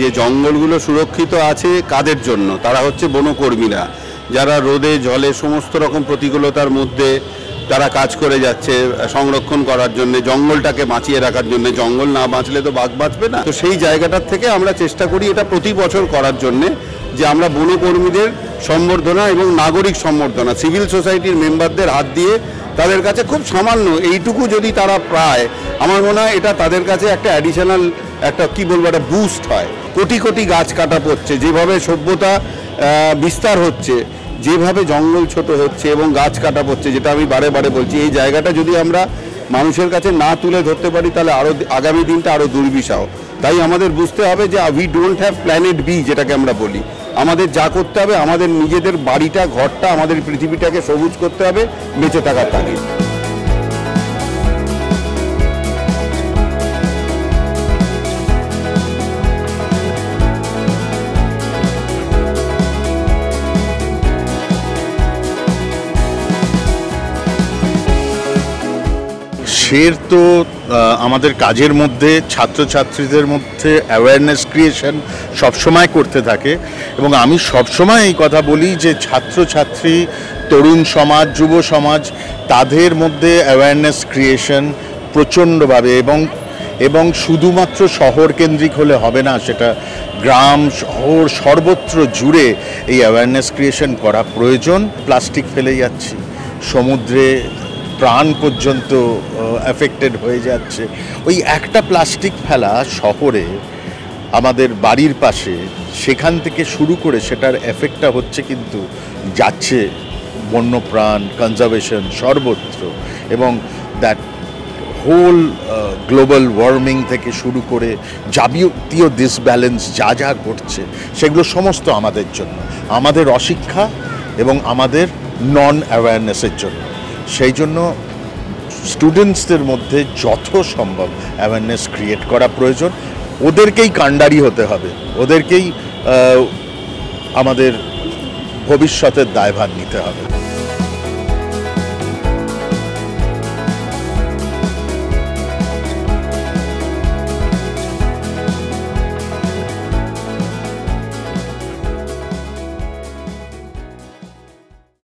যে জঙ্গলগুলো সুরক্ষিত আছে কাদের জন্য? তারা হচ্ছে বনকর্মীরা। যারা রোদে, জলে সমস্ত রকম প্রতিকূলতার মধ্যে তারা কাজ করে যাচ্ছে সংরক্ষণ করার জন্য, জঙ্গলটাকে বাঁচিয়ে রাখার জন্য। জঙ্গল না বাঁচলে তো বাঘ বাঁচবে না। তো সেই জায়গাটার থেকে আমরা চেষ্টা করি এটা প্রতি বছর করার জন্য যে আমরা বনকর্মীদের সম্বর্ধনা এবং নাগরিক সম্বর্ধনা, সিভিল সোসাইটির মেম্বারদের হাত দিয়ে তাদের কাছে খুব সামান্য, এইটুকু যদি তারা প্রায় আমার মনে হয় এটা তাদের কাছে একটা অ্যাডিশনাল একটা, কি বলব, একটা বুস্ট হয়। কোটি কোটি গাছ কাটা পড়ছে, যেভাবে সভ্যতা বিস্তার হচ্ছে, যেভাবে জঙ্গল ছোট হচ্ছে এবং গাছ কাটা পড়ছে, যেটা আমি বারে বারে বলছি, এই জায়গাটা যদি আমরা মানুষের কাছে না তুলে ধরতে পারি, তাহলে আরও আগামী দিনটা আরও দুর্বিষহ। তাই আমাদের বুঝতে হবে যে we don't have planet B যেটাকে আমরা বলি। আমাদের যা করতে হবে, আমাদের নিজেদের বাড়িটা, ঘরটা, আমাদের পৃথিবীটাকে সবুজ করতে হবে, বেঁচে থাকার তাগিদ। শের তো আমাদের কাজের মধ্যে, ছাত্রছাত্রীদের মধ্যে অ্যাওয়ারনেস ক্রিয়েশন সবসময় করতে থাকে। এবং আমি সবসময় এই কথা বলি যে, ছাত্রছাত্রী, তরুণ সমাজ, যুব সমাজ, তাদের মধ্যে অ্যাওয়ারনেস ক্রিয়েশন প্রচণ্ডভাবে এবং এবং শুধুমাত্র শহর কেন্দ্রিক হলে হবে না, সেটা গ্রাম, শহর সর্বত্র জুড়ে এই অ্যাওয়ারনেস ক্রিয়েশন করা প্রয়োজন। প্লাস্টিক ফেলে যাচ্ছি, সমুদ্রে প্রাণ পর্যন্ত অ্যাফেক্টেড হয়ে যাচ্ছে। ওই একটা প্লাস্টিক ফেলা শহরে, আমাদের বাড়ির পাশে, সেখান থেকে শুরু করে সেটার এফেক্টটা হচ্ছে কিন্তু যাচ্ছে বন্যপ্রাণ কনজারভেশন সর্বত্র এবং দ্যাট হোল গ্লোবাল ওয়ার্মিং থেকে শুরু করে যাবতীয় ডিসব্যালেন্স যা যা ঘটছে, সেগুলো সমস্ত আমাদের জন্য। আমাদের অশিক্ষা এবং আমাদের নন অ্যাওয়ারনেসের জন্য। সেই জন্য স্টুডেন্টসদের মধ্যে যত সম্ভব অ্যাওয়ারনেস ক্রিয়েট করা প্রয়োজন। ওদেরকেই কাণ্ডারি হতে হবে। ওদেরকেই আমাদের ভবিষ্যতের দায়ভার নিতে হবে।